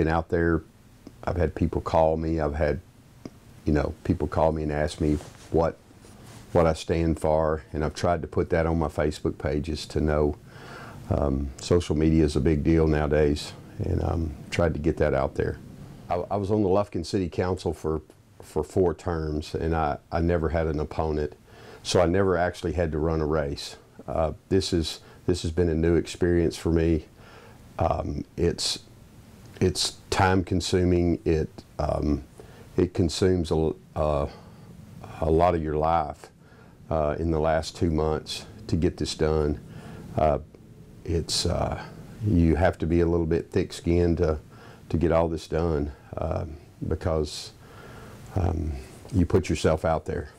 been out there. I've had people call me. I've had, you know, people call me and ask me what what I stand for, and I've tried to put that on my Facebook pages to know um, social media is a big deal nowadays, and um, tried to get that out there. I, I, was on the Lufkin City Council for for four terms, and I, I never had an opponent, so I never actually had to run a race. Uh, this is this has been a new experience for me. Um, it's it's time consuming. It um, it consumes a, uh, a lot of your life uh, in the last two months to get this done. Uh, it's uh, you have to be a little bit thick-skinned to to get all this done uh, because um, you put yourself out there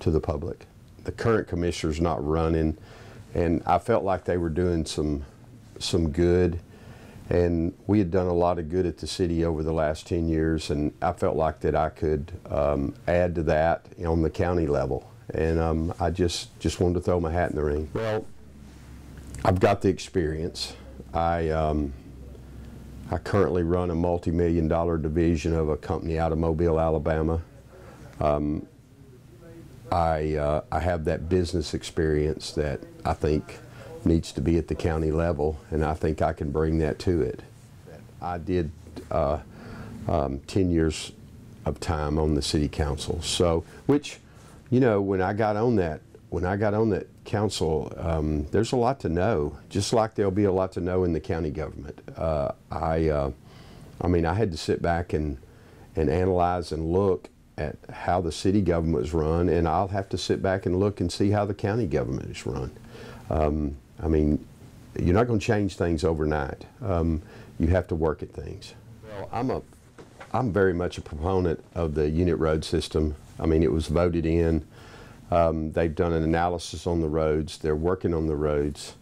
to the public. The current commissioner's not running, and I felt like they were doing some some good and we had done a lot of good at the city over the last 10 years, and I felt like that I could um, add to that on the county level. And um, I just, just wanted to throw my hat in the ring. Well, I've got the experience. I, um, I currently run a multi-million dollar division of a company out of Mobile, Alabama. Um, I, uh, I have that business experience that I think needs to be at the county level, and I think I can bring that to it. I did uh, um, 10 years of time on the city council, so which, you know, when I got on that, when I got on that council, um, there's a lot to know, just like there'll be a lot to know in the county government. Uh, I, uh, I mean, I had to sit back and and analyze and look at how the city government is run, and I'll have to sit back and look and see how the county government is run. Um, I mean, you're not going to change things overnight. Um, you have to work at things. Well, I'm a, I'm very much a proponent of the unit road system. I mean, it was voted in. Um, they've done an analysis on the roads. They're working on the roads.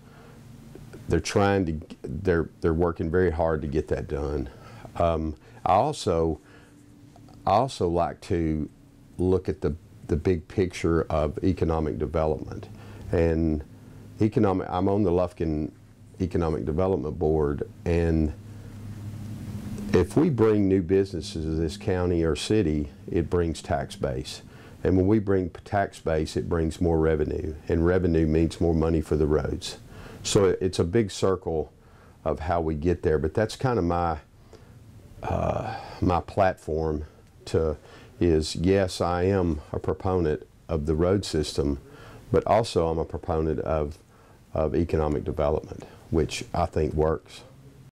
They're trying to. They're they're working very hard to get that done. Um, I also, I also like to look at the the big picture of economic development, and economic, I'm on the Lufkin Economic Development Board, and if we bring new businesses to this county or city, it brings tax base. And when we bring tax base, it brings more revenue, and revenue means more money for the roads. So it's a big circle of how we get there, but that's kind of my uh, my platform to is yes, I am a proponent of the road system, but also I'm a proponent of of economic development, which I think works.